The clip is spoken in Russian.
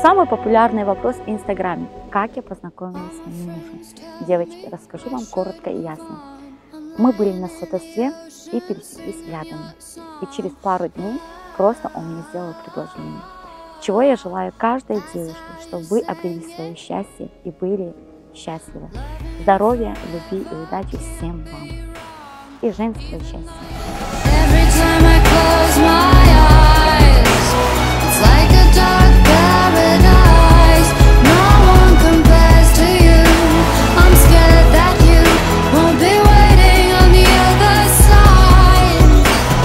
Самый популярный вопрос в Инстаграме. Как я познакомилась с моим мужем? Девочки, расскажу вам коротко и ясно. Мы были на сватовстве и пересеклись взглядами. И через пару дней просто он мне сделал предложение. Чего я желаю каждой девушке, чтобы вы обрели свое счастье и были счастливы. Здоровья, любви и удачи всем вам. И женского счастья.